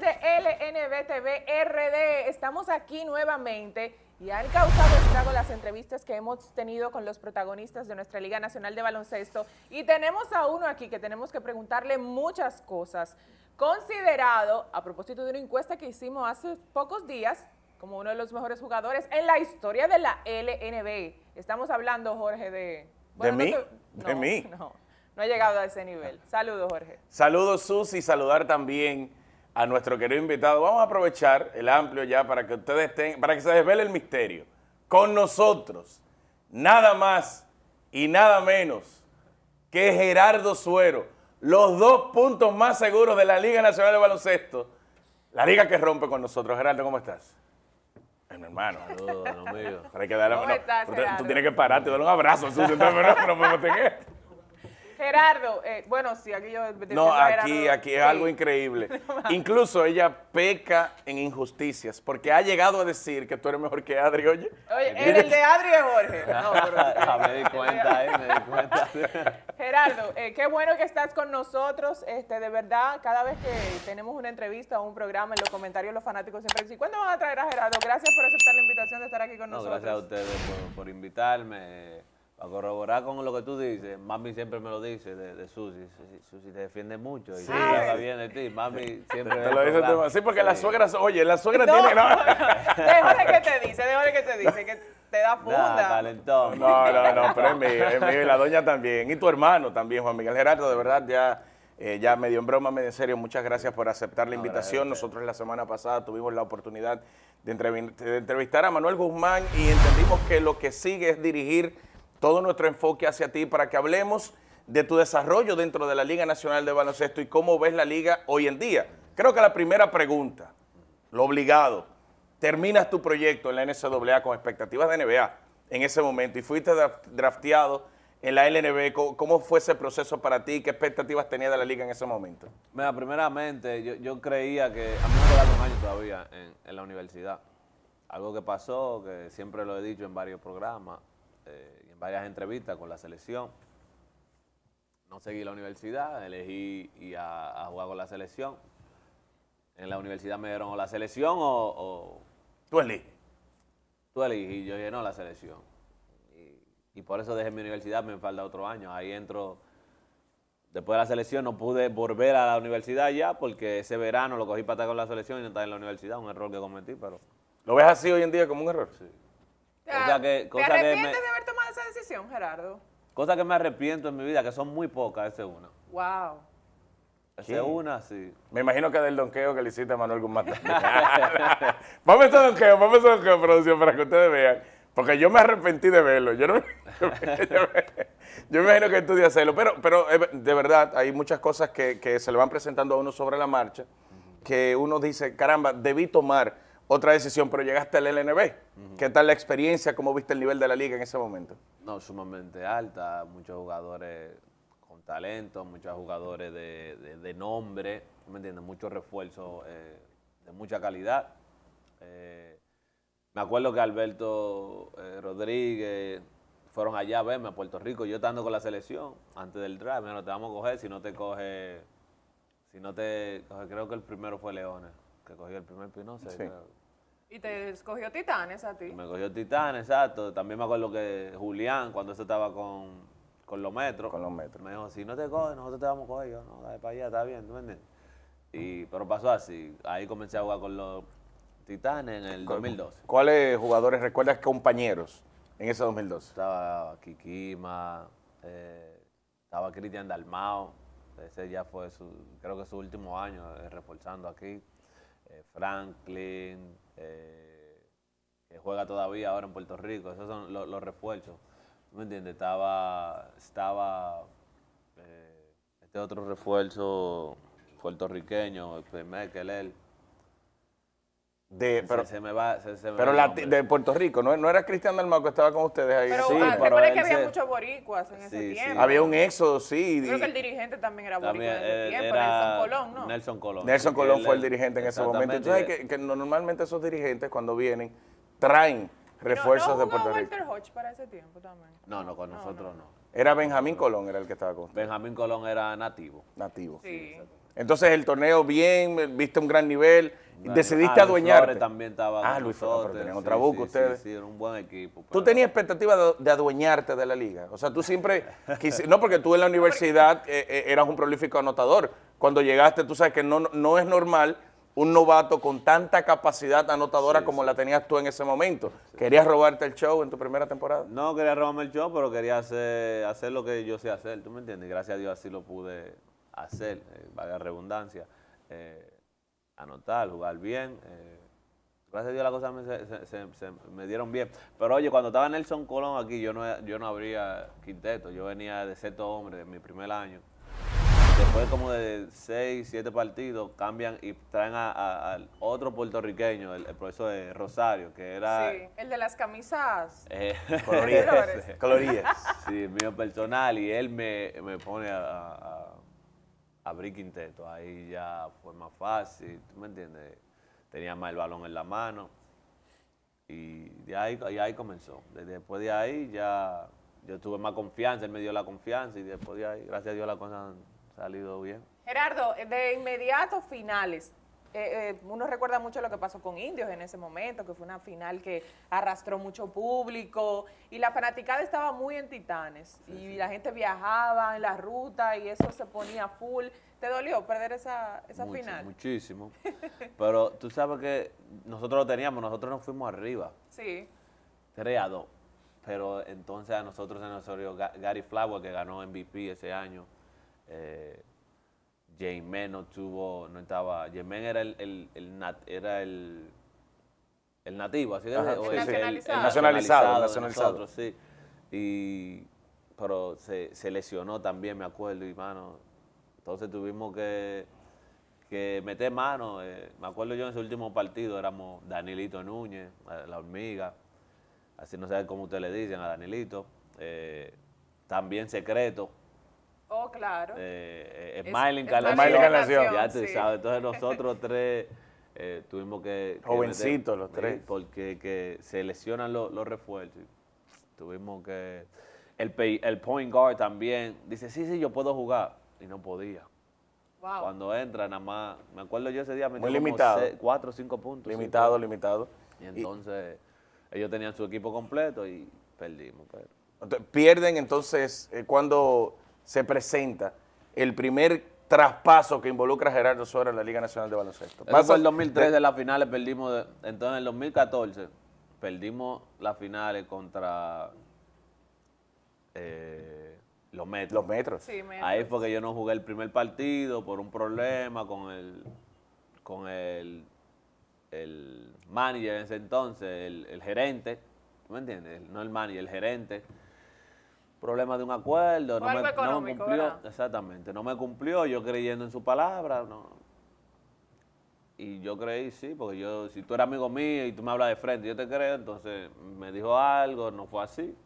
de LNB TV RD, estamos aquí nuevamente y han causado estrago las entrevistas que hemos tenido con los protagonistas de nuestra Liga Nacional de Baloncesto y tenemos a uno aquí que tenemos que preguntarle muchas cosas. Considerado, a propósito de una encuesta que hicimos hace pocos días, como uno de los mejores jugadores en la historia de la LNB. Estamos hablando, Jorge, de... ¿De mí? No, ¿De mí? No, no he llegado a ese nivel. Saludos, Jorge. Saludos, Susi, saludar también a nuestro querido invitado. Vamos a aprovechar el amplio ya para que ustedes estén, para que se desvele el misterio. Con nosotros, nada más y nada menos que Gerardo Suero, los dos puntos más seguros de la Liga Nacional de Baloncesto, la liga que rompe con nosotros. Gerardo, ¿cómo estás? Mi hermano. Saludos, amigo. Pero hay que darle, ¿Cómo no, estás, tú, tienes que pararte y darle un abrazo, Susi, entonces, no, no podemos tener. Gerardo, eh, bueno, sí, aquí yo... No, a aquí, Gerardo. aquí es Sí. algo increíble. Incluso ella peca en injusticias, porque ha llegado a decir que tú eres mejor que Adri, oye. Oye, el, el de Adri es Jorge. No, pero- Ah, me di cuenta ahí, me di cuenta. Gerardo, eh, qué bueno que estás con nosotros. Este, de verdad, cada vez que tenemos una entrevista o un programa, en los comentarios los fanáticos siempre dicen, ¿cuándo van a traer a Gerardo? Gracias por aceptar la invitación de estar aquí con No, nosotros. gracias a ustedes por, por invitarme. A corroborar con lo que tú dices, mami siempre me lo dice de, de Susi. Susi, Susi te defiende mucho y Sí. habla bien de ti. Mami siempre. Te el lo dice tú. Sí, porque la Sí. suegra, oye, la suegra No, tiene... No, Jorge que te dice, Jorge que te dice, que te da Nah, funda. calentón. no, no, no, pero es mío, es mío, y la doña también. Y tu hermano también, Juan Miguel Gerardo, de verdad, ya, eh, ya medio en broma, medio en serio, muchas gracias por aceptar la invitación. Nosotros la semana pasada tuvimos la oportunidad de entrevistar a Manuel Guzmán y entendimos que lo que sigue es dirigir todo nuestro enfoque hacia ti para que hablemos de tu desarrollo dentro de la Liga Nacional de Baloncesto y cómo ves la liga hoy en día. Creo que la primera pregunta, lo obligado, terminas tu proyecto en la NCAA con expectativas de NBA en ese momento y fuiste draf- drafteado en la LNB. ¿Cómo, fue ese proceso para ti? ¿Qué expectativas tenías de la liga en ese momento? Mira, primeramente, yo, creía que a mí me quedaba un todavía en, la universidad. Algo que pasó, que siempre lo he dicho en varios programas eh, varias entrevistas con la selección. No seguí la universidad, elegí ir a, a jugar con la selección. En la universidad me dieron o la selección o, o Tú eliges. tú elegí. Yo dije, no, la selección. Y, y por eso dejé mi universidad, me falta otro año. Ahí entro, después de la selección no pude volver a la universidad ya porque ese verano lo cogí para estar con la selección y no estar en la universidad, un error que cometí, pero... ¿Lo ves así hoy en día como un error? Sí. Cosa que- ¿Te cosa que arrepientes me- de haber tomado esa decisión, Gerardo? Cosas que me arrepiento en mi vida, que son muy pocas, esa es una. Wow. Esa ¿Qué? es una, sí. Me imagino que del donqueo que le hiciste a Manuel Guzmán. vamos a ese donqueo, vamos a ese donqueo, producción, para que ustedes vean. Porque yo me arrepentí de verlo. Yo, no, yo, me- yo me imagino que estudié hacerlo. Pero, pero eh, de verdad, hay muchas cosas que, que se le van presentando a uno sobre la marcha que uno dice, caramba, debí tomar otra decisión, pero llegaste al LNB. ¿Qué tal la experiencia? ¿Cómo viste el nivel de la liga en ese momento? No, sumamente alta, muchos jugadores con talento, muchos jugadores de, de- de nombre, ¿tú ¿me entiendes? Muchos refuerzos eh, de mucha calidad. Eh, me acuerdo que Alberto eh, Rodríguez fueron allá a verme a Puerto Rico, yo estando con la selección, antes del draft, no te vamos a coger, si no te coge, si no te coge, creo que el primero fue Leones, que cogió el primer pin, no sé, Sí. creo. Y te escogió Titanes a ti. Me cogió Titán, exacto. También me acuerdo que Julián, cuando eso estaba con, con los metros, Con los metros. me dijo, si no te coges, nosotros te vamos a coger. Yo, no, dale para allá, está bien, ¿tú me entiendes? Y, pero pasó así. Ahí comencé a jugar con los Titanes en el 2012. ¿Cuáles jugadores recuerdas compañeros en ese 2012? Estaba Kikima, eh, estaba Cristian Dalmao, ese ya fue su, creo que su último año eh, reforzando aquí. Eh, Franklin, eh, que juega todavía ahora en Puerto Rico, esos son los, refuerzos. ¿Tú ¿Me entiendes? Estaba, estaba eh, este otro refuerzo puertorriqueño, Mekel, De, pero se, se me va, se, se me pero va la- de Puerto Rico, ¿no, no era Cristian Dalmau que estaba con ustedes ahí? Pero Sí, ah, pero que había se- muchos boricuas en ese Sí, sí. tiempo. Había un éxodo, sí. Yo creo y- que el dirigente también era boricua También en ese eh, tiempo, era Nelson Colón, ¿no? Nelson Colón. Nelson Colón él- fue el dirigente en ese momento. Entonces, que, que normalmente esos dirigentes cuando vienen traen refuerzos no de Puerto Rico. Walter Hodge para ese tiempo también. No, no, con nosotros no. Era Benjamín Colón, era el que estaba con usted, Benjamín Colón era nativo. nativo. Sí. En Entonces el torneo bien, viste un gran nivel, Bueno, decidiste ah, Luis adueñarte. Flores también estaba Ah, Luis Flores, pero tenían sí, otra buca sí, ustedes. Sí, sí, era un buen equipo. ¿Tú tenías expectativa de, de adueñarte de la liga? O sea, tú siempre, quisi- no porque tú en la universidad eh, eh, eras un prolífico anotador. Cuando llegaste, tú sabes que no, no es normal un novato con tanta capacidad anotadora Sí, como sí. la tenías tú en ese momento. ¿Querías robarte el show en tu primera temporada? No quería robarme el show, pero quería hacer, hacer lo que yo sé hacer, ¿tú me entiendes? Gracias a Dios así lo pude hacer, eh, valga redundancia. eh, anotar, jugar bien. eh, gracias a Dios las cosas me, se, se- me dieron bien. Pero oye, cuando estaba Nelson Colón aquí, yo no, yo no abría quinteto, yo venía de sexto hombre de mi primer año. Después como de seis, siete partidos, cambian y traen a, otro puertorriqueño, el, el profesor de Rosario, que era... Sí, el de las camisas. eh, Coloridas. Calorías. Sí, mío personal y él me, me pone a, a, a abrir quinteto. Ahí ya fue más fácil, ¿tú me entiendes? Tenía más el balón en la mano y de ahí, y ahí comenzó. Después de ahí ya yo tuve más confianza, él me dio la confianza y después de ahí, gracias a Dios, las cosas han salido bien. Gerardo, de inmediato finales. Eh, eh, uno recuerda mucho lo que pasó con Indios en ese momento, que fue una final que arrastró mucho público y la fanaticada estaba muy en Titanes y la gente viajaba en la ruta y eso se ponía full. ¿Te dolió perder esa, esa Mucho, final? Muchísimo. Pero tú sabes que nosotros lo teníamos, nosotros nos fuimos arriba. Sí. 3 a 2. Pero entonces a nosotros se nos Gary Flower, que ganó MVP ese año. Eh, J-Man no tuvo, no estaba. J-Man era el, el, el nat- era el, el nativo, así que Ajá, o sí, el, sí, el nacionalizado, nacionalizado nacionalizado. nosotros, sí. Y, pero se, se lesionó también, me acuerdo, y mano. Entonces tuvimos que, que meter mano. eh, me acuerdo yo en ese último partido éramos Danilito Núñez, la hormiga, así no sé cómo ustedes le dicen a Danilito. eh, también Secreto, Oh, claro. eh, eh, Smiley Encarnación. Ya tú sí. sabes, entonces nosotros tres eh, tuvimos que... que Jovencitos los sí, tres. Porque que se lesionan los, los refuerzos. Tuvimos que... El, pay- el point guard también dice, sí, sí, yo puedo jugar. Y no podía. wow. Cuando entra, nada más... Me acuerdo yo ese día, me Muy limitado. cuatro o cinco puntos. Limitado, cinco. limitado. Y entonces ellos tenían su equipo completo y perdimos. Pero. Entonces, Pierden entonces eh, cuando se presenta el primer traspaso que involucra a Gerardo Suárez en la Liga Nacional de Baloncesto. Eso fue el 2003 de- de las finales, perdimos. de- entonces en el 2014 perdimos las finales contra eh, los Metros. los metros. Sí, me Ahí fue que yo no jugué el primer partido por un problema con el con el, el manager en ese entonces, el, el gerente, ¿tú me entiendes? No el manager, el gerente. Problema de un acuerdo, no me, no cumplió, ¿verdad? exactamente, no me cumplió, yo creyendo en su palabra, no. Y yo creí, sí, porque yo, si tú eres amigo mío y tú me hablas de frente, yo te creo, entonces me dijo algo, no fue así.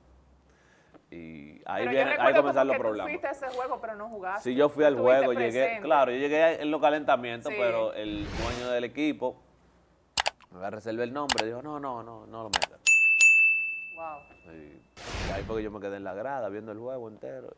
Y ahí, viene, ahí comenzaron los que tú problemas. fuiste a ese juego, pero no jugaste. Sí, yo fui al juego, llegué, claro, yo llegué en los calentamientos, Sí. pero el dueño del equipo me va a reservar el nombre, dijo, no, no, no, no lo metas. Wow. Y ahí fue que yo me quedé en la grada viendo el juego entero.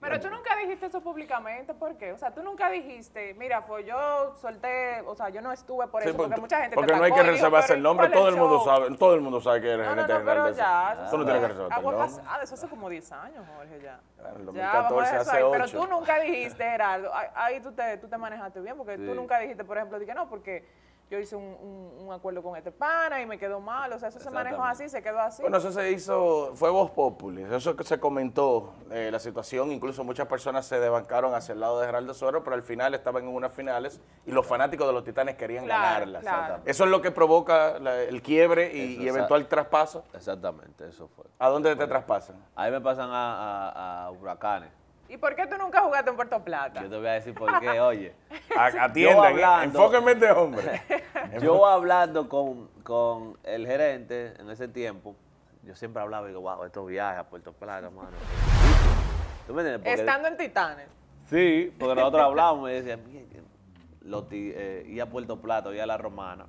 Pero tú nunca dijiste eso públicamente, ¿por qué? O sea, tú nunca dijiste, mira, fue yo solté, o sea, yo no estuve por Sí, eso, porque porque, mucha gente porque te no hay que reservarse el nombre, ¿cuál es todo el mundo sabe, todo el mundo sabe que eres No, gerente no, general pero de eso. ya. eso Tú no tienes que reservarte el agua nombre. pasada, eso hace como 10 años, Jorge, ya. Claro, en Ya, vamos a 2014 dejar eso hace ahí. Pero 8. tú nunca dijiste, Gerardo, ahí, ahí tú, te, tú te manejaste bien, porque tú Sí. nunca dijiste, por ejemplo, dije, no, porque yo hice un, un- un acuerdo con este pana y me quedó mal, o sea, eso se manejó así, se quedó así. Bueno, eso se hizo, fue voz populi, eso que se comentó, eh, la situación, incluso muchas personas se desbancaron hacia el lado de Gerardo Suero, pero al final estaban en unas finales y los fanáticos de los Titanes querían Claro, ganarlas. claro. Eso es lo que provoca la- el quiebre y, Eso, y eventual traspaso. Exactamente, eso fue. ¿A dónde te traspasan? Ahí me pasan a, a- a huracanes. ¿Y por qué tú nunca jugaste en Puerto Plata? Yo te voy a decir por qué, oye. A- Atiendan, eh, hablando- enfóquenme este hombre. Yo hablando con, con el gerente en ese tiempo, yo siempre hablaba y digo, wow, estos viajes a Puerto Plata, mano. ¿Tú me entiendes? Porque- Estando en Titanes. Sí, porque nosotros hablábamos y decían, "Mira, lo ti- eh, ir a Puerto Plata ir a la Romana,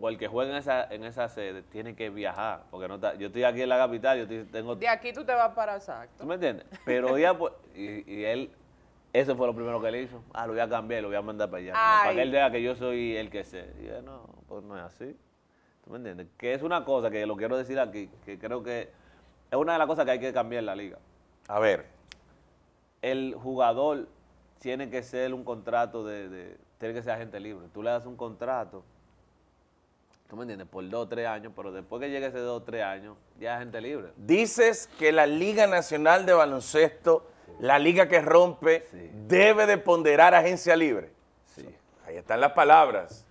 o el que juegue en esa, en esa sede tiene que viajar, porque no está, yo estoy aquí en la capital, yo estoy- tengo... De aquí tú te vas para exacto. ¿Tú me entiendes? Pero ir a Pu- y, y él Eso fue lo primero que él hizo. Ah, lo voy a cambiar, lo voy a mandar para allá. Para que él diga que yo soy el que sé. Y yo, no, pues no es así. ¿Tú me entiendes? Que es una cosa que lo quiero decir aquí, que creo que es una de las cosas que hay que cambiar en la liga. A ver, El jugador tiene que ser un contrato de, de- tiene que ser agente libre. Tú le das un contrato, ¿tú me entiendes? Por dos o tres años, pero después que llegue ese dos o tres años, ya es agente libre. dices que la Liga Nacional de Baloncesto, la liga que rompe, Sí. debe de ponderar agencia libre. Sí. Ahí están las palabras.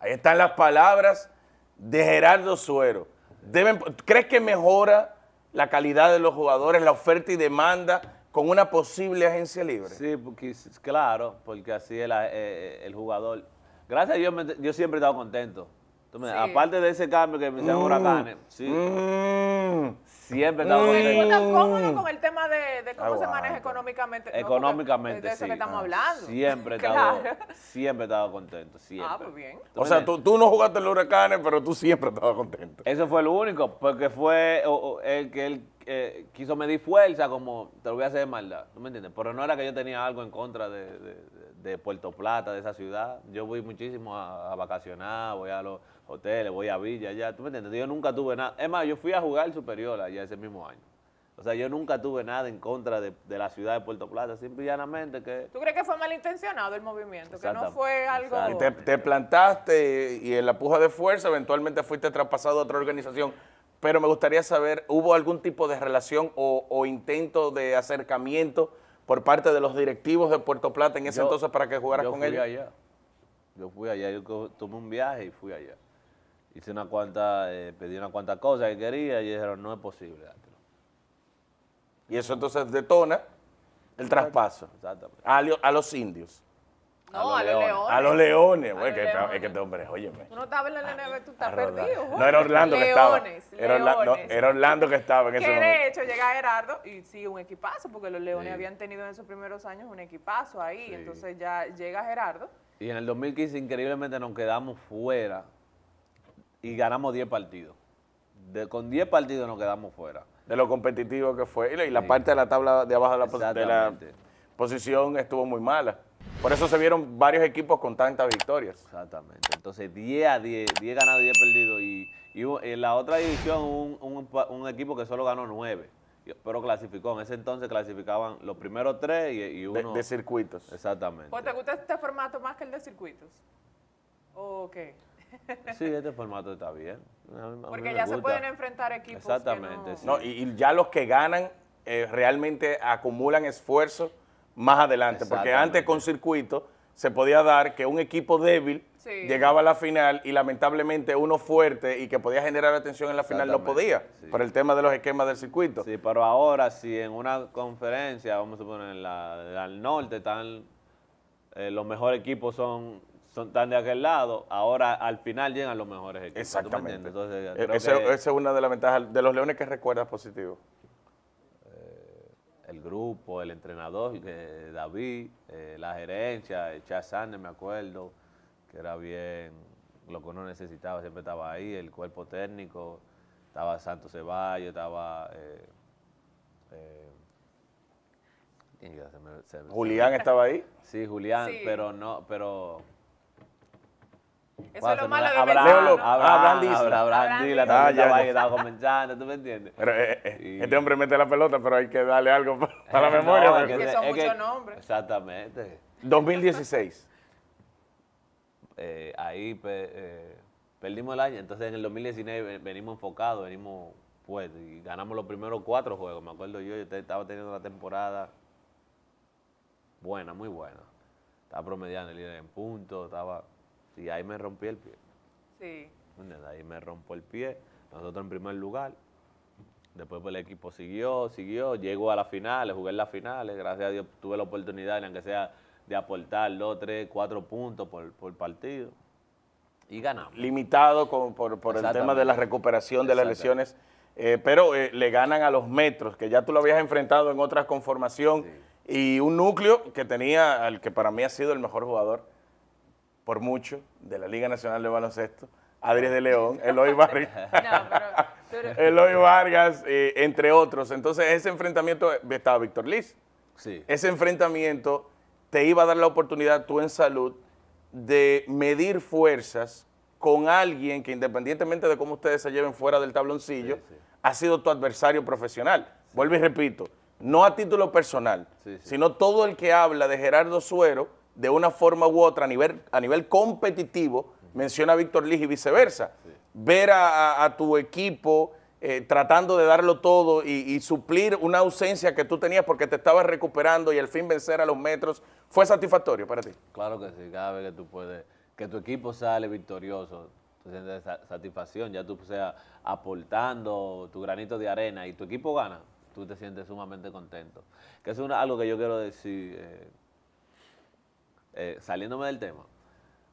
Ahí están las palabras de Gerardo Suero. Deben, ¿Crees que mejora la calidad de los jugadores, la oferta y demanda con una posible agencia libre? Sí, porque, claro, porque así el, eh, el jugador. Gracias a Dios, me- yo siempre he estado contento. Sí. Aparte de ese cambio que me hicieron huracanes, sí, Mm. siempre he estado Mm. ¿Tú contento. estás cómodo con el tema de, de cómo se maneja económicamente? No, Económicamente, De eso sí. que estamos Ah, hablando. Siempre he estado, Claro. siempre he estado contento, siempre. Ah, pues bien. ¿Tú O sea, tú, tú no jugaste en los huracanes, pero tú siempre estabas contento. Eso fue lo único, porque fue o- o, el que él eh, quiso medir fuerza, como te lo voy a hacer de maldad, ¿tú me entiendes? Pero no era que yo tenía algo en contra de, de- de Puerto Plata, de esa ciudad. Yo voy muchísimo a, a vacacionar, voy a los hoteles, voy a Villa, allá, ¿tú me entiendes? Yo nunca tuve nada. Es más, yo fui a jugar superior allá ese mismo año. O sea, yo nunca tuve nada en contra de, de la ciudad de Puerto Plata, simple y llanamente que... ¿Tú crees que fue malintencionado el movimiento? Que no fue algo... Exacto. Y te, te plantaste y en la puja de fuerza eventualmente fuiste traspasado a otra organización. Pero me gustaría saber, ¿hubo algún tipo de relación o, o intento de acercamiento por parte de los directivos de Puerto Plata en ese Yo- entonces para que jugaras yo con fui ellos? allá. Yo fui allá, yo tomé un viaje y fui allá. Hice una cuanta, eh, pedí una cuanta cosas que quería y dijeron, no es posible dártelo. Y eso entonces detona el traspaso a, a los indios, No, a a los leones. leones. a los leones. Güey, que, es que este hombre, óyeme. Tú no estabas en la LNB, tú estás perdido. No era Orlando que estaba. Leones, Era Orlando, leones. era Orlando que estaba en ese Que momento. de hecho llega Gerardo y sigue un equipazo, porque los Leones Sí. habían tenido en esos primeros años un equipazo ahí. Sí. Entonces ya llega Gerardo. Y en el 2015 increíblemente nos quedamos fuera y ganamos 10 partidos. De, con 10 partidos nos quedamos fuera. de lo competitivo que fue. Y la- y la Sí. parte de la tabla de abajo de la, de posición estuvo muy mala. Por eso se vieron varios equipos con tantas victorias. Exactamente. Entonces 10 a 10, 10 ganados y 10 perdidos. Y, y en la otra división un, un pa- un equipo que solo ganó 9, pero clasificó. En ese entonces clasificaban los primeros 3 y, y De, uno... de circuitos. Exactamente. ¿Pues te gusta este formato más que el de circuitos? ¿O qué? Sí, este formato está bien. A Porque ya se pueden enfrentar equipos que Exactamente, no- sí. No, y, y ya los que ganan eh, realmente acumulan esfuerzo más adelante. Porque antes con circuito se podía dar que un equipo débil Sí. llegaba a la final y lamentablemente uno fuerte y que podía generar atención en la final no podía. sí. Por el tema de los esquemas del circuito. Sí, pero ahora si en una conferencia, vamos a poner en la, al norte, están eh, los mejores equipos son, son están de aquel lado, ahora al final llegan los mejores equipos. ¿tú me Exactamente. Entonces, E- creo ese- que Esa es una de las ventajas de los leones que recuerdas positivo. El grupo, el entrenador, eh, David, eh, la gerencia, el Chad Sander, me acuerdo, que era bien lo que uno necesitaba, siempre estaba ahí, el cuerpo técnico, estaba Santos Ceballos, estaba... eh, eh, Julián estaba ahí. Sí, Julián, Sí. pero no, pero... Eso es lo malo de Abraham, Leo Messi. López. Abraham, Abraham Dice. Abraham, Abraham Dila Dice. también Ah, ya, estaba ya. ahí, estaba comenzando, ¿tú me entiendes? Pero eh, eh, Y- este hombre mete la pelota, pero hay que darle algo pa- para la No, memoria. es porque- son muchos nombres. Exactamente. 2016. Eh, ahí pe- eh, perdimos el año, entonces en el 2019 ven- venimos enfocados, venimos fuertes y ganamos los primeros cuatro juegos, me acuerdo yo, yo estaba teniendo una temporada buena, muy buena. Estaba promediando el líder en puntos, estaba... Y ahí me rompí el pie. Sí. Ahí me rompo el pie, nosotros en primer lugar. Después pues, el equipo siguió, siguió, llegó a las finales, jugué en las finales, gracias a Dios tuve la oportunidad, aunque sea de aportar dos, tres, cuatro puntos por, por partido. Y ganamos. Limitado con- por, por el tema de la recuperación de las lesiones. eh, pero eh, le ganan a los metros, que ya tú lo habías enfrentado en otra conformación. Y un núcleo que tenía al que para mí ha sido el mejor jugador, por mucho, de la Liga Nacional de Baloncesto, Adri de León, Eloy Vargas. No, pero, pero- Eloy Vargas, eh, entre otros. Entonces, ese enfrentamiento, estaba Víctor Liz. Sí. Ese enfrentamiento te iba a dar la oportunidad tú en salud de medir fuerzas con alguien que independientemente de cómo ustedes se lleven fuera del tabloncillo, Sí, sí. ha sido tu adversario profesional. Vuelvo y repito, no a título personal, Sí, sí. sino todo el que habla de Gerardo Suero, de una forma u otra, a nivel, a nivel competitivo, menciona Víctor Lig y viceversa. Ver a, tu equipo eh, tratando de darlo todo y, suplir una ausencia que tú tenías porque te estabas recuperando y al fin vencer a los metros, ¿fue satisfactorio para ti? Claro que sí, cada vez que tú puedes, que tu equipo sale victorioso, tú sientes sa- satisfacción, ya tú seas aportando tu granito de arena y tu equipo gana, tú te sientes sumamente contento. Que es una- algo que yo quiero decir, eh, eh, saliéndome del tema.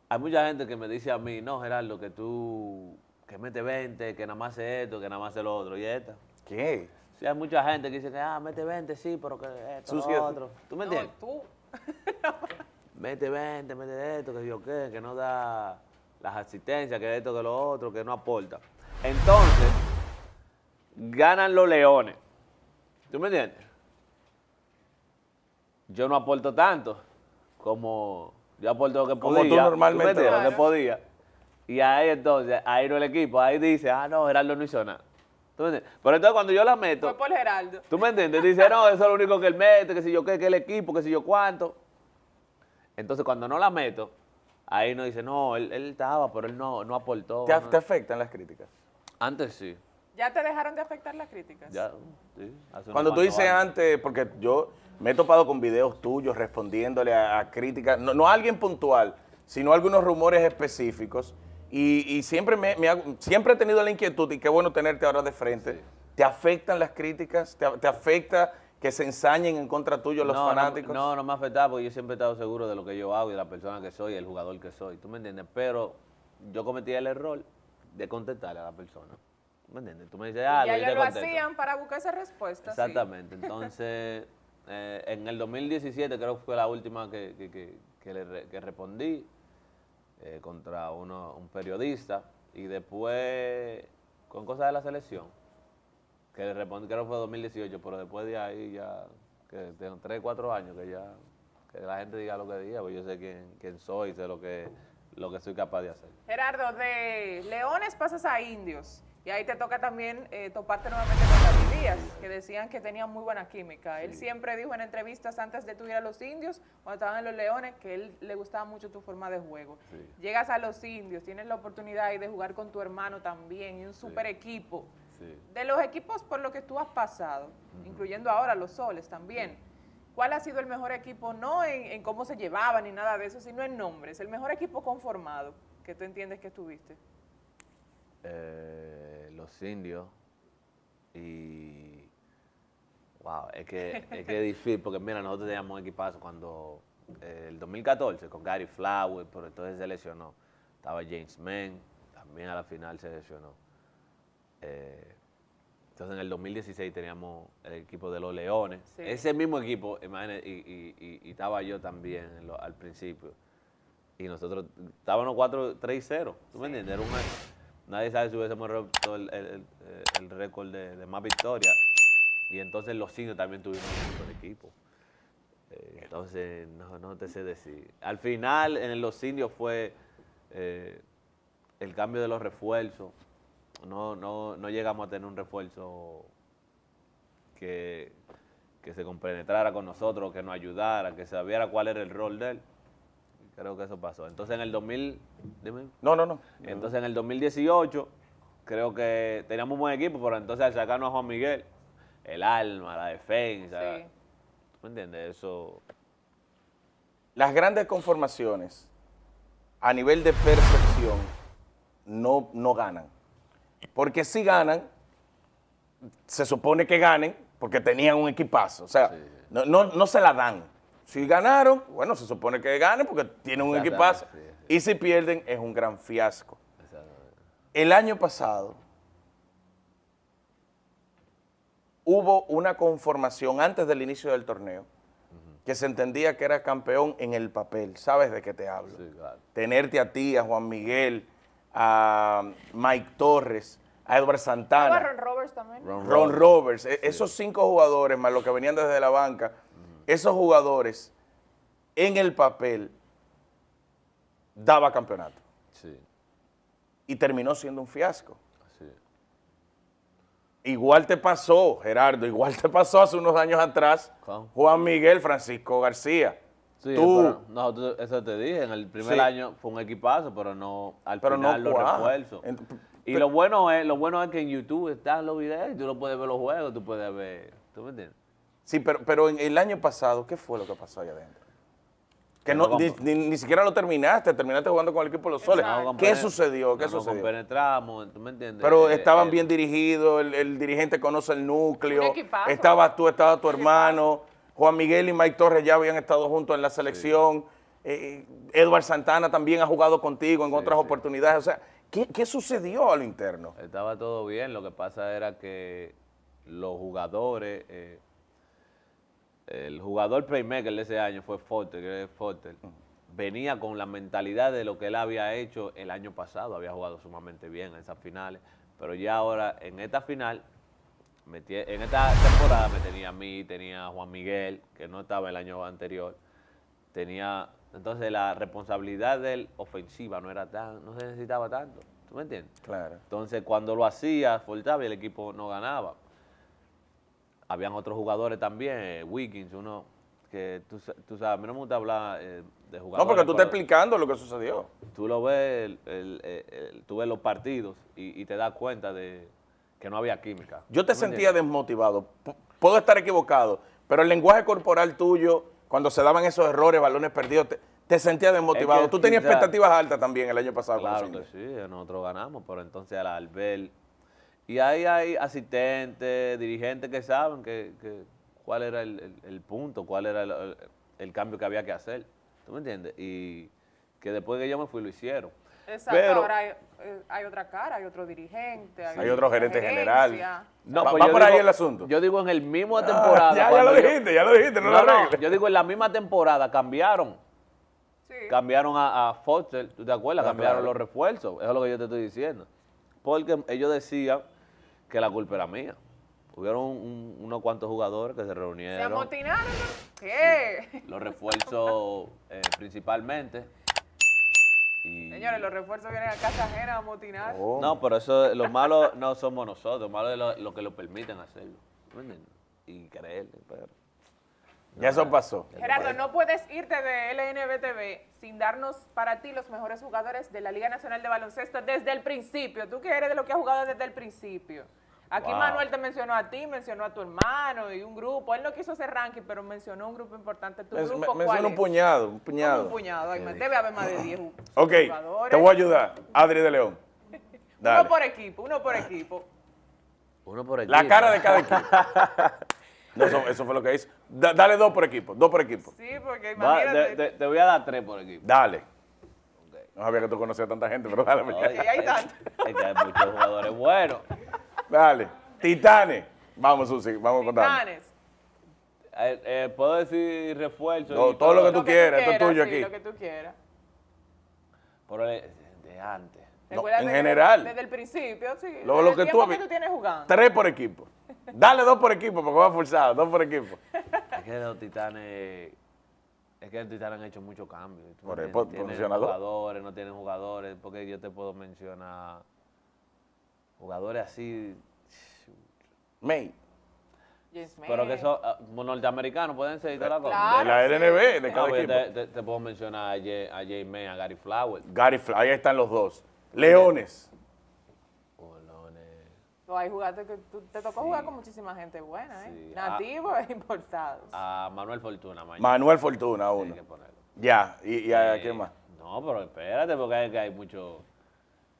Hay mucha gente que me dice a mí, no, Gerardo, que tú, que mete 20, que nada más hace esto, que nada más hace lo otro, y esta. ¿Qué? Sí, hay mucha gente que dice que, ah, mete 20, sí, pero que esto, lo Sucia. otro. ¿Tú me No, entiendes? tú. mete 20, mete esto, que yo qué, que no da las asistencias, que esto, que lo otro, que no aporta. Entonces, ganan los leones. ¿Tú me entiendes? Yo no aporto tanto como yo aporto lo que Como podía. tú normalmente me entiendes? lo que podía. Y ahí entonces, ahí no el equipo, ahí dice, ah, no, Gerardo no hizo nada. ¿Tú me entiendes? Pero entonces cuando yo la meto, Fue por Geraldo. ¿Tú me entiendes? Dice, no, eso es lo único que él mete, que si yo qué, que el equipo, que si yo cuánto. Entonces, cuando no la meto, ahí no dice, no, él, él estaba, pero él no, no aportó. ¿Te, no". te afectan las críticas? Antes sí. ¿Ya te dejaron de afectar las críticas? Ya, sí, hace Cuando tú dices años. antes, porque yo me he topado con videos tuyos respondiéndole a, a críticas, no, no a alguien puntual, sino a algunos rumores específicos, y, y siempre, me, me ha- siempre he tenido la inquietud, y qué bueno tenerte ahora de frente, Sí. ¿te afectan las críticas? ¿Te, te afecta que se ensañen en contra tuyo los no, no, fanáticos? No, no me ha afectado porque yo siempre he estado seguro de lo que yo hago y de la persona que soy, el jugador que soy. ¿Tú me entiendes? Pero yo cometí el error de contestarle a la persona. ¿Tú ¿Me entiendes? Tú me dices, Y ah, ya yo ellos lo contesto. hacían para buscar esa respuesta. sí. Exactamente. Entonces, eh, en el 2017 creo que fue la última que, que- que- que le respondí eh, contra uno, un periodista y después con cosas de la selección, que le respondí, creo que fue 2018, pero después de ahí ya, que tengo 3, 4 años que ya, que la gente diga lo que diga, pues yo sé quién, quién soy, sé lo que, lo que soy capaz de hacer. Gerardo, de Leones pasas a Indios. Y ahí te toca también eh, toparte nuevamente con David Díaz, que decían que tenían muy buena química. Él siempre dijo en entrevistas antes de tu ir a los Indios, cuando estaban en los Leones, que él le gustaba mucho tu forma de juego. Sí. Llegas a los Indios, tienes la oportunidad ahí de jugar con tu hermano también y un super equipo. De los equipos por los que tú has pasado, incluyendo ahora los Soles también, ¿cuál ha sido el mejor equipo? No en, en cómo se llevaban ni nada de eso, sino en nombres. El mejor equipo conformado que tú entiendes que tuviste. eh, los indios y wow, es que es que difícil porque mira, nosotros teníamos un equipazo cuando eh, el 2014 con Gary Flower, pero entonces se lesionó. Estaba James Mann, también a la final se lesionó. Eh, entonces en el 2016 teníamos el equipo de los Leones. Sí. Ese mismo equipo, imagínate, y, y- y- y estaba yo también lo- al principio. Y nosotros estábamos 4 3 0. ¿Tú me entiendes? Era una- nadie sabe si hubiésemos roto el, el- el- el récord de, de más victorias. Y entonces los indios también tuvimos un equipo. Eh, entonces, no, no te sé decir. Al final, en los indios fue eh, el cambio de los refuerzos. No, no, no llegamos a tener un refuerzo que, que se compenetrara con nosotros, que nos ayudara, que sabiera cuál era el rol de él. Creo que eso pasó. Entonces en el 2000, dime. No, no, no. Entonces en el 2018 creo que teníamos un buen equipo, pero entonces al sacarnos a Juan Miguel, el alma, la defensa, Sí. ¿tú me entiendes? Eso, Las grandes conformaciones a nivel de percepción no, no ganan. Porque si ganan, se supone que ganen porque tenían un equipazo. O sea, no, no, no se la dan. Si ganaron, bueno, se supone que ganen porque tienen un equipazo. sí, Y si pierden, es un gran fiasco. El año pasado hubo una conformación antes del inicio del torneo que se entendía que era campeón en el papel. ¿Sabes de qué te hablo? sí, claro. Tenerte a ti, a Juan Miguel, a Mike Torres, a Edward Santana, Ron Roberts también. Ron Ron Roberts. Roberts, e- esos cinco jugadores más los que venían desde la banca, esos jugadores en el papel daba campeonato. Sí, Y terminó siendo un fiasco. sí. Igual te pasó, Gerardo, igual te pasó hace unos años atrás ¿Cómo? Juan Miguel Francisco García. Sí, Tú, pero- no, tú- eso te dije, en el primer Sí. año fue un equipazo, pero no, al Pero no final los cuaja. refuerzos. Y lo bueno es, lo bueno es que en YouTube están los videos y tú lo puedes ver los juegos, tú puedes ver, ¿tú me entiendes? Sí, pero, pero en el año pasado, ¿qué fue lo que pasó ahí adentro? Que no, ni, ni- ni siquiera lo terminaste, terminaste jugando con el equipo de los soles. No ¿Qué sucedió? ¿Qué no sucedió? compenetramos, ¿tú me entiendes? Pero Eh, estaban eh, bien dirigidos, el, el dirigente conoce el núcleo, Un equipazo. estaba tú, estaba tu hermano, Juan Miguel y Mike Torres ya habían estado juntos en la selección, eh, Edward Santana también ha jugado contigo en Sí, otras sí. oportunidades, o sea, ¿qué, qué sucedió a lo interno? Estaba todo bien, lo que pasa era que los jugadores, eh, el jugador playmaker de ese año fue Forte, que es Forte, venía con la mentalidad de lo que él había hecho el año pasado, había jugado sumamente bien en esas finales, pero ya ahora en esta final, en esta temporada me tenía a mí, tenía a Juan Miguel, que no estaba el año anterior, tenía, entonces la responsabilidad de él ofensiva no era tan, no se necesitaba tanto, ¿tú me entiendes? Claro. Entonces, cuando lo hacía, forzaba y el equipo no ganaba. Habían otros jugadores también, eh, Wiggins, uno que tú, tú sabes, a mí no me gusta hablar eh, de jugadores. No, porque tú estás explicando lo que sucedió. Tú lo ves, el- el- el- el- tú ves los partidos y, y te das cuenta de que no había química. Yo te ¿Tú me sentía entiendes? desmotivado. P- Puedo estar equivocado, pero el lenguaje corporal tuyo, cuando se daban esos errores, balones perdidos, te, te sentía desmotivado. Es que Tú tenías quizá- expectativas altas también el año pasado. Claro que sí, nosotros ganamos, pero entonces al ver... Y ahí hay asistentes, dirigentes que saben que, que cuál era el, el- el punto, cuál era el, el- el cambio que había que hacer. ¿Tú me entiendes? Y que después que yo me fui lo hicieron. Exacto, Pero- ahora hay, eh, hay otra cara, hay otro dirigente, hay, Hay otro gerente gerencia. general. No, Va- pues va por ahí el asunto. Yo digo en el mismo Ah, temporada. ya, lo yo- dijiste, ya lo dijiste, no, No, lo no, arregles. yo digo en la misma temporada cambiaron. Sí. Cambiaron a, a Foster, ¿tú te acuerdas? Ah, Cambiaron claro. los refuerzos, eso es lo que yo te estoy diciendo. Porque ellos decían que la culpa era mía. Hubieron un- unos cuantos jugadores que se ¿Se reunieron, amotinaron? ¿Qué? los refuerzos eh, principalmente. Y- Señores, los refuerzos vienen a casa ajena a amotinar. Oh. No, pero eso, lo malo no somos nosotros, lo malo es lo, lo que lo permiten hacerlo. Y creerle, pero... Ya eso pasó. Gerardo, no puedes irte de LNBTV sin darnos para ti los mejores jugadores de la Liga Nacional de Baloncesto desde el principio. Tú que eres de lo que ha jugado desde el principio. Aquí Wow. Manuel te mencionó a ti, mencionó a tu hermano y un grupo. Él no quiso hacer ranking, pero mencionó un grupo importante. ¿Tu Me, grupo me- cuál menciona un puñado, un puñado. Un puñado. ay, debe haber más de 10 ju- Ok, te voy a ayudar. Adri de León. Dale. Uno por equipo, uno por equipo. Uno por La equipo. cara de cada equipo. No, eso, eso fue lo que hizo. Da- dale dos por equipo, dos por equipo. Sí, porque Va, imagínate. te, te- te voy a dar tres por equipo. Dale. No sabía que tú conocías a tanta gente, pero dale. Oye, Sí, hay es- tanto. Es que hay muchos jugadores buenos. Dale. Titanes. Vamos, Susi, vamos. Titanes. Eh, eh, Puedo decir refuerzo. No, todo lo que tú quieras, esto es tuyo sí, aquí. Lo que tú quieras. Pero de, de antes. No, en general. Desde el principio, sí. Lo- desde lo que tú que tienes jugando. Tres por equipo. Dale dos por equipo porque va forzado, dos por equipo. Es que los titanes. Es que los titanes han hecho muchos cambios. ¿tú me Por por- Tienen jugadores, no tienen jugadores. Porque yo te puedo mencionar jugadores así. May. James Pero que May. son ah, norteamericanos, pueden ser toda la cosa. Claro. De la sí. LNB, de Ah, cada equipo. te, te- te puedo mencionar a Jay, a Jay May, a Gary Flowers. Gary Fla- ahí están los dos. Leones. Tú ahí jugaste que tú- te tocó jugar con muchísima gente buena, ¿eh? Sí. Nativos e importados. A Manuel Fortuna, mañana. Manuel Fortuna, uno. Hay que ponerlo. Ya, y, y a Eh, qué más. No, pero espérate, porque hay, que hay mucho.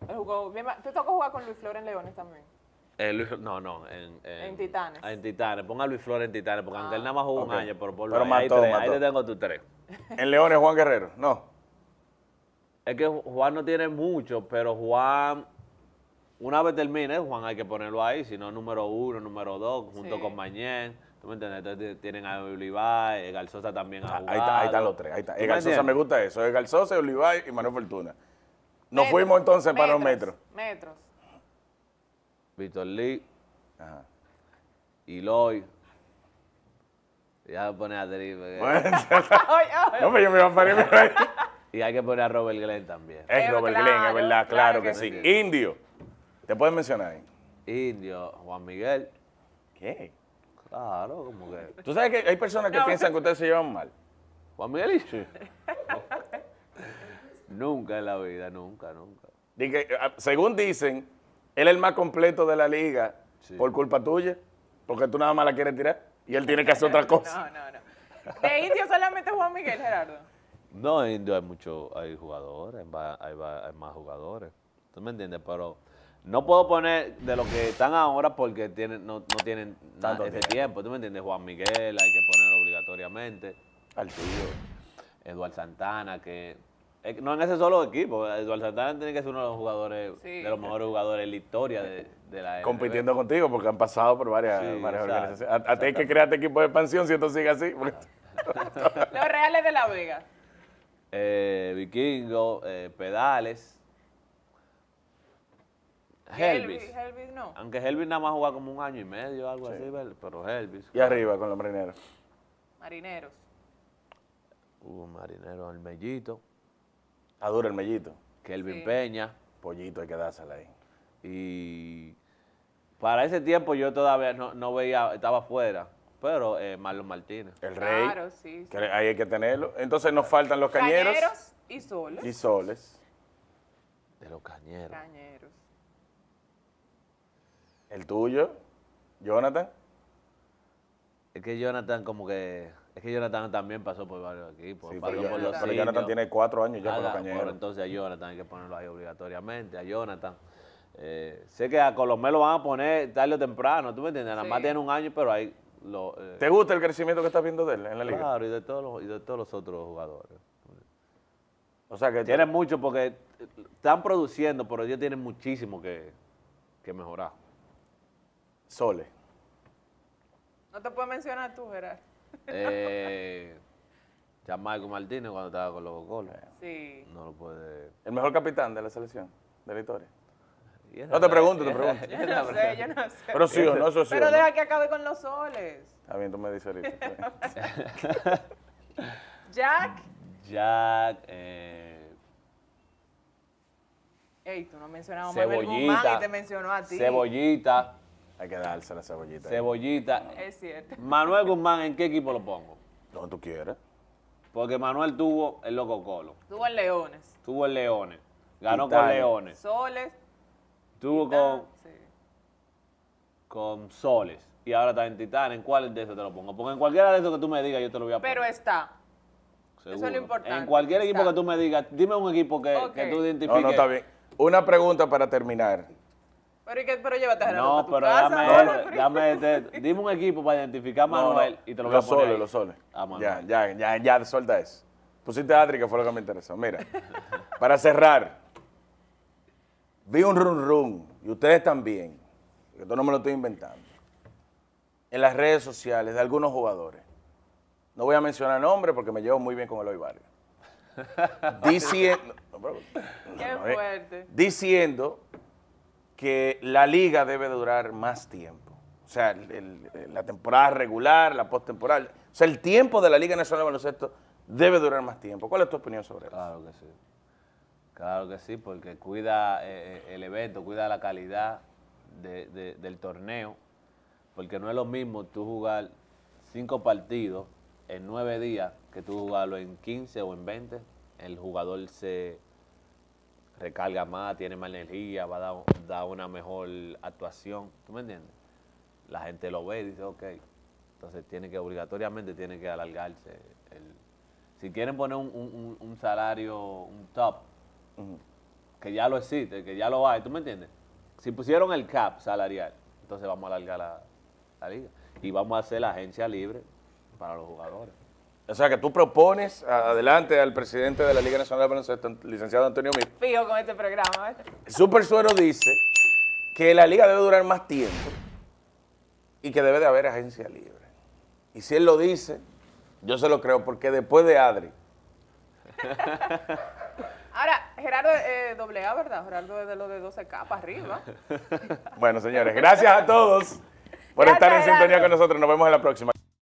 Jugó, te tocó jugar con Luis Flores en Leones también. Eh, Luis- no, no, en, En Titanes. En Titanes, ponga a Luis Flores en Titanes, porque aunque él nada más jugó un año, pero por Pero ahí, mató, tres, ahí te tengo tus tres. En Leones, Juan Guerrero. No. Es que Juan no tiene mucho, pero Juan, una vez termine, Juan hay que ponerlo ahí, si no número uno, número dos, junto Sí. con Mañén. ¿Tú me entiendes? Entonces tienen a Olivay, eh, Garzosa también ha Ah, jugado. Ahí, está- ahí están los tres. Ahí está. ¿Tú me Egal Sosa me gusta eso. Egal Sosa, Olivay y Manuel Fortuna. Nos Metros, fuimos entonces para los metros. Metros. Víctor Lee, Ajá. Eloy, Ya pone a Drive. Bueno, Oye, oye. no, pero yo me iba a parar ahí. Y hay que poner a Robert Glenn también. Es Robert claro, Glenn, es verdad, claro, claro que, que sí. sí. Indio. ¿Te puedes mencionar ahí? Indio, Juan Miguel. ¿Qué? Claro, como que. Tú sabes que hay personas que No. piensan que ustedes se llevan mal. Juan Miguel y Nunca en la vida, nunca, nunca. Ah, según dicen, él es el más completo de la liga Sí. por culpa tuya, porque tú nada más la quieres tirar y él tiene que hacer otra cosa. No, no, no. De indio solamente Juan Miguel, Gerardo. No, en Indio hay muchos, hay jugadores, hay, va- hay más jugadores. ¿Tú me entiendes? Pero no puedo poner de lo que están ahora porque tienen, no, no tienen Tanto ese tiempo. tiempo. ¿Tú me entiendes? Juan Miguel hay que ponerlo obligatoriamente. Al tío. Eduard Santana, que no en ese solo equipo. Eduard Santana tiene que ser uno de los jugadores, Sí. de los mejores jugadores en la historia de, de la NBA. Compitiendo contigo porque han pasado por varias, Sí, varias exacto, organizaciones. A, a ti hay que crearte equipo de expansión si esto sigue así. porque- Los Reales de La Vega. Eh, Vikingo, eh, Pedales. Helvis. Helvis, no. Aunque Helvis nada más juega como un año y medio, algo así, ¿verdad? pero Helvis. Y arriba con los marineros. Marineros. Hubo Marinero, el Mellito, A duro el mellito. Kelvin Sí. Peña. Pollito hay que dársela ahí. Y para ese tiempo yo todavía no, no veía, estaba afuera, pero eh, Marlon Martínez. El rey. Claro, sí. sí. que ahí hay que tenerlo. Entonces nos faltan los cañeros, Cañeros y soles. y soles. De los cañeros. Cañeros. El tuyo, Jonathan. Es que Jonathan como que... Es que Jonathan también pasó por varios equipos. Sí, pasó pero, por Yo- los pero Jonathan tiene cuatro años ya con los cañeros. pero entonces a Jonathan hay que ponerlo ahí obligatoriamente, a Jonathan. Eh, sé que a Colomé lo van a poner tarde o temprano, ¿tú me entiendes? Nada más tiene un año, pero ahí lo... eh, ¿Te gusta el crecimiento que estás viendo de él en la liga? claro, y de, todos los, y de todos los otros jugadores. O sea que Tienen mucho porque están produciendo, pero ellos tienen muchísimo que, que mejorar. Sole. No te puedo mencionar tú, Gerardo. Eh, Marco Martínez cuando estaba con los goles. Sí. No lo puede... El mejor capitán de la selección, de la historia. No te pregunto, te pregunto. Yo no sé, yo no sé. Pero sí o no, eso sí o Pero no. deja que acabe con los soles. Está bien, tú me dices ahorita. Jack. Jack, eh, Ey, tú no mencionabas a Guzmán y te mencionó a ti. Cebollita, Hay que darse la cebollita. ahí. Cebollita. Es cierto. Manuel Guzmán, ¿en qué equipo lo pongo? Donde tú quieras. Porque Manuel tuvo el Loco Colo, Tuvo en Leones. tuvo el Leones, ganó con. Leones, Soles. tuvo Titán, con, sí. con Soles y ahora está en Titán. ¿En cuál de esos te lo pongo? Porque en cualquiera de esos que tú me digas yo te lo voy a poner. Pero está. eso es lo importante, En cualquier equipo está. que tú me digas, dime un equipo que, que tú No, identifiques. no, está bien. Una pregunta para terminar. Pero, ¿y qué? pero llévate a Gerardo No, pero casa, dame, dame este- dime un equipo para identificar a No, no, Manuel y te lo voy a los poner. soles, ahí. los soles. Ya, ya, ya, ya, suelta eso. Pusiste a Adri, que fue lo que me interesó. Mira, para cerrar, vi un run run, y ustedes también, que esto no me lo estoy inventando, en las redes sociales de algunos jugadores. No voy a mencionar nombres porque me llevo muy bien con Eloy Vargas. Diciendo, no, Qué no, eh, fuerte. diciendo que la liga debe de durar más tiempo. O sea, la temporada regular, la postemporada. O sea, el tiempo de la Liga Nacional de Baloncesto debe durar más tiempo. ¿Cuál es tu opinión sobre eso? Claro que sí. Claro que sí, porque cuida eh, eh, el evento, cuida la calidad de- de- del torneo, porque no es lo mismo tú jugar cinco partidos en nueve días que tú jugarlo en 15 o en 20. El jugador se recarga más, tiene más energía, va a dar, dar una mejor actuación. ¿Tú me entiendes? La gente lo ve y dice, ok. Entonces tiene que obligatoriamente tiene que alargarse. el- si quieren poner un, un- un- un salario, un top, que ya lo existe, que ya lo hay, ¿tú me entiendes? Si pusieron el cap salarial, entonces vamos a alargar la, la liga. Y vamos a hacer la agencia libre para los jugadores. O sea, que tú propones adelante al presidente de la Liga Nacional de Baloncesto, licenciado Antonio Mir. Fijo con este programa. Super Suero dice que la liga debe durar más tiempo y que debe de haber agencia libre. Y si él lo dice, yo se lo creo, porque después de Adri, Ahora, Gerardo eh, doble A, ¿verdad? Gerardo es de lo de 12 capas arriba. Bueno, señores, gracias a todos por Gracias, estar en sintonía con nosotros. Nos vemos en la próxima.